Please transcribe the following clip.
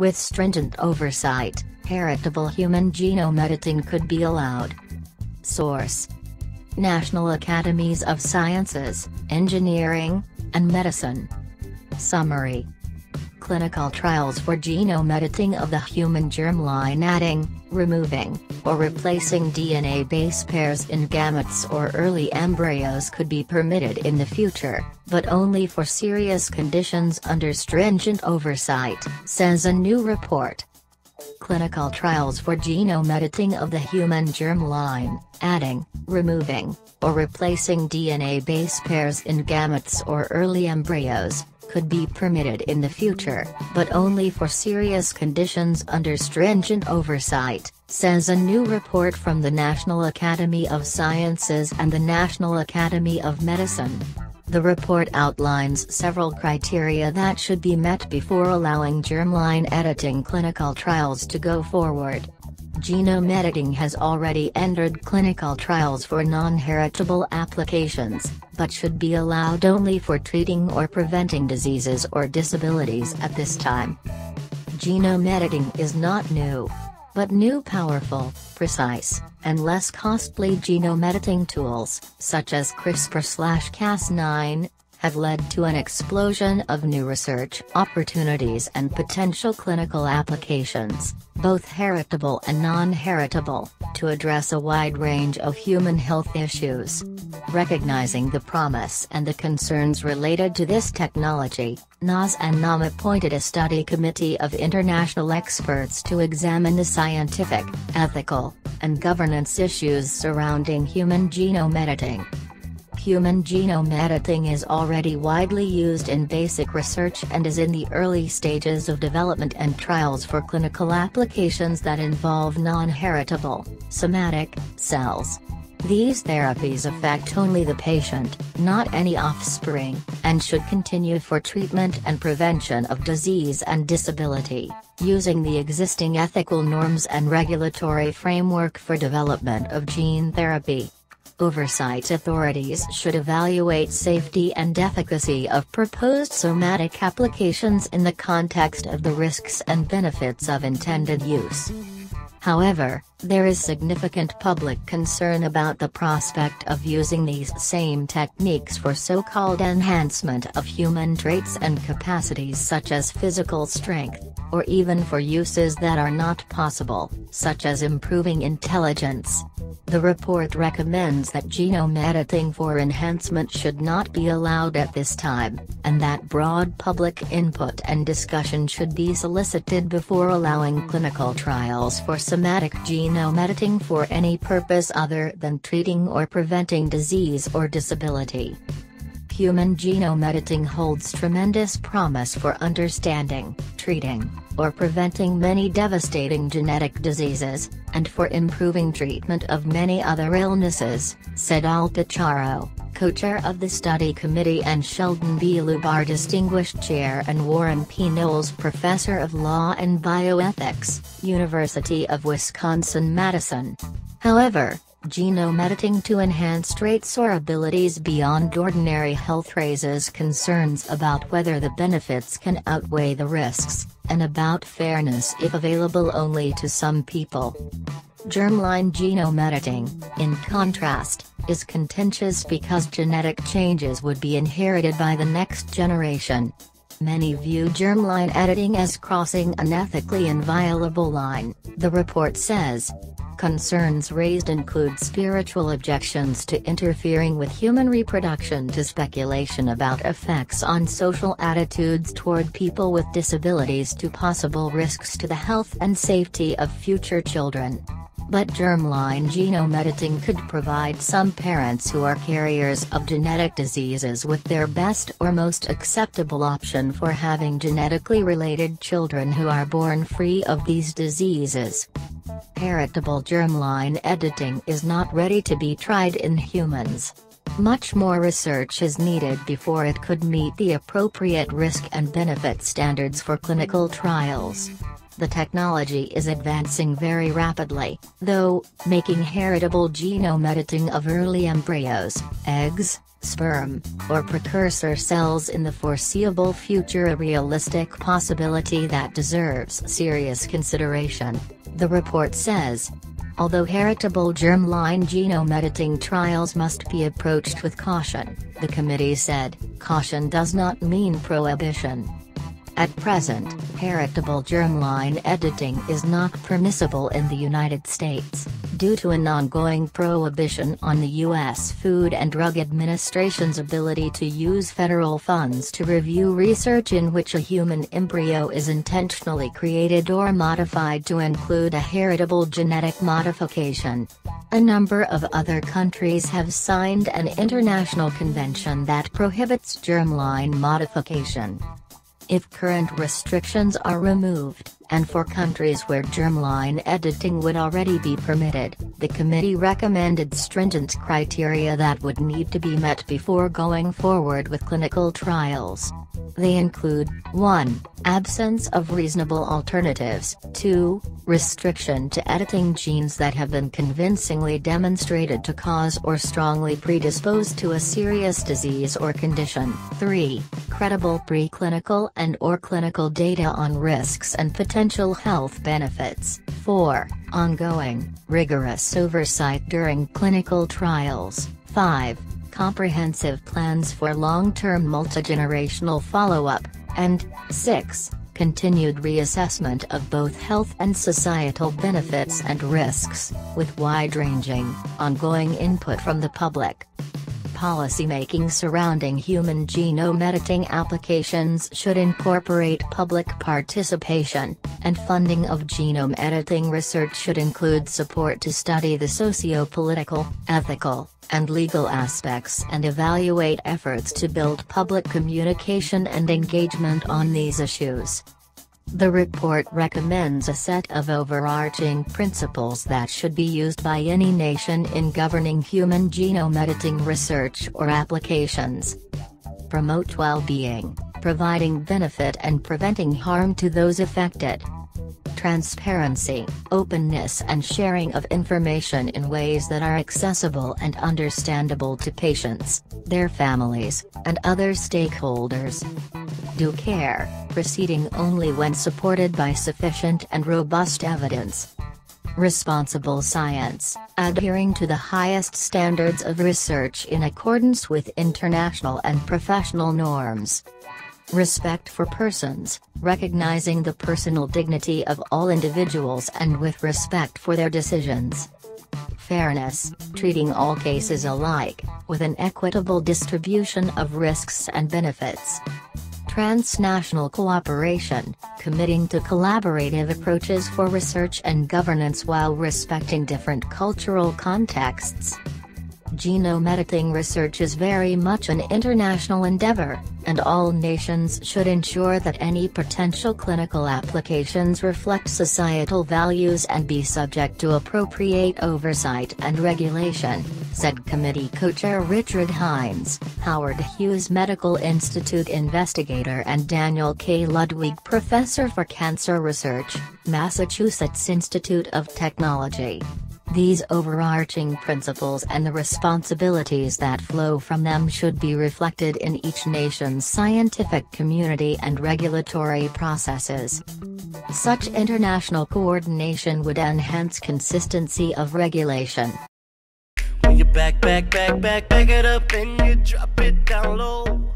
With stringent oversight, heritable human genome editing could be allowed. Source National Academies of Sciences, Engineering, and Medicine. Summary Clinical trials for genome editing of the human germline adding, removing, or replacing DNA base pairs in gametes or early embryos could be permitted in the future, but only for serious conditions under stringent oversight, says a new report. Clinical trials for genome editing of the human germline, adding, removing, or replacing DNA base pairs in gametes or early embryos, could be permitted in the future, but only for serious conditions under stringent oversight, says a new report from the National Academy of Sciences and the National Academy of Medicine. The report outlines several criteria that should be met before allowing germline editing clinical trials to go forward. Genome editing has already entered clinical trials for non-heritable applications, but should be allowed only for treating or preventing diseases or disabilities at this time. Genome editing is not new. But new powerful, precise, and less costly genome editing tools, such as CRISPR-Cas9, have led to an explosion of new research opportunities and potential clinical applications, both heritable and non-heritable, to address a wide range of human health issues. Recognizing the promise and the concerns related to this technology, NAS and NAM appointed a study committee of international experts to examine the scientific, ethical, and governance issues surrounding human genome editing. Human genome editing is already widely used in basic research and is in the early stages of development and trials for clinical applications that involve non-heritable, somatic, cells. These therapies affect only the patient, not any offspring, and should continue for treatment and prevention of disease and disability, using the existing ethical norms and regulatory framework for development of gene therapy. Oversight authorities should evaluate safety and efficacy of proposed somatic applications in the context of the risks and benefits of intended use. However, there is significant public concern about the prospect of using these same techniques for so-called enhancement of human traits and capacities such as physical strength, or even for uses that are not possible, such as improving intelligence. The report recommends that genome editing for enhancement should not be allowed at this time, and that broad public input and discussion should be solicited before allowing clinical trials for somatic genome editing for any purpose other than treating or preventing disease or disability human genome editing holds tremendous promise for understanding, treating, or preventing many devastating genetic diseases, and for improving treatment of many other illnesses, said Alta Charo, co-chair of the study committee and Sheldon B. Lubar Distinguished Chair and Warren P. Knowles Professor of Law and Bioethics, University of Wisconsin-Madison. However, Genome editing to enhance traits or abilities beyond ordinary health raises concerns about whether the benefits can outweigh the risks, and about fairness if available only to some people. Germline genome editing, in contrast, is contentious because genetic changes would be inherited by the next generation. Many view germline editing as crossing an ethically inviolable line, the report says, Concerns raised include spiritual objections to interfering with human reproduction to speculation about effects on social attitudes toward people with disabilities to possible risks to the health and safety of future children. But germline genome editing could provide some parents who are carriers of genetic diseases with their best or most acceptable option for having genetically related children who are born free of these diseases. Heritable germline editing is not ready to be tried in humans. Much more research is needed before it could meet the appropriate risk and benefit standards for clinical trials. The technology is advancing very rapidly, though, making heritable genome editing of early embryos, eggs, sperm, or precursor cells in the foreseeable future a realistic possibility that deserves serious consideration, the report says. Although heritable germline genome editing trials must be approached with caution, the committee said, caution does not mean prohibition. At present, heritable germline editing is not permissible in the United States, due to an ongoing prohibition on the U.S. Food and Drug Administration's ability to use federal funds to review research in which a human embryo is intentionally created or modified to include a heritable genetic modification. A number of other countries have signed an international convention that prohibits germline modification. If current restrictions are removed, and for countries where germline editing would already be permitted, the committee recommended stringent criteria that would need to be met before going forward with clinical trials. They include, 1. Absence of reasonable alternatives, 2. Restriction to editing genes that have been convincingly demonstrated to cause or strongly predispose to a serious disease or condition, 3. Credible preclinical and or clinical data on risks and potential health benefits, 4. Ongoing, rigorous oversight during clinical trials, 5 comprehensive plans for long-term multigenerational follow-up, and, 6. Continued reassessment of both health and societal benefits and risks, with wide-ranging, ongoing input from the public. Policymaking surrounding human genome editing applications should incorporate public participation, and funding of genome editing research should include support to study the socio-political, ethical, and legal aspects and evaluate efforts to build public communication and engagement on these issues. The report recommends a set of overarching principles that should be used by any nation in governing human genome editing research or applications. Promote well-being, providing benefit and preventing harm to those affected transparency, openness and sharing of information in ways that are accessible and understandable to patients, their families, and other stakeholders. Due care, proceeding only when supported by sufficient and robust evidence. Responsible science, adhering to the highest standards of research in accordance with international and professional norms. Respect for persons, recognizing the personal dignity of all individuals and with respect for their decisions. Fairness, treating all cases alike, with an equitable distribution of risks and benefits. Transnational cooperation, committing to collaborative approaches for research and governance while respecting different cultural contexts. Genome editing research is very much an international endeavor, and all nations should ensure that any potential clinical applications reflect societal values and be subject to appropriate oversight and regulation, said committee co-chair Richard Hynes, Howard Hughes Medical Institute investigator and Daniel K. Ludwig Professor for Cancer Research, Massachusetts Institute of Technology. These overarching principles and the responsibilities that flow from them should be reflected in each nation's scientific community and regulatory processes. Such international coordination would enhance consistency of regulation. When you back, back, back, back, back it up and you drop it down low.